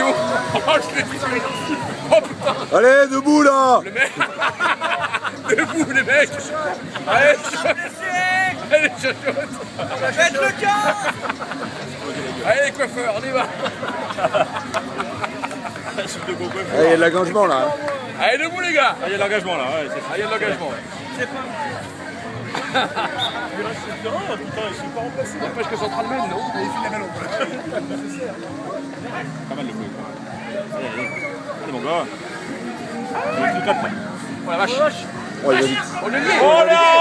Oh, oh, le oh, Allez, debout là. Le mec. Debout les mecs. Allez, Allez, Faites le cas. Allez, les coiffeurs, on y va. Ah, il y a de l'engagement là hein. Allez, debout les gars. Ah, il y a de l'engagement là, ouais. Ah, il y a de l'engagement. Oh putain, je suis pas remplacé. N'empêche que Central mène, non Pas mal le feu. Allez, allez. Allez mon gars. Il y a plus de quatre points. Oh la vache Oh, il va vite. On le lit Oh là, oh là, ouais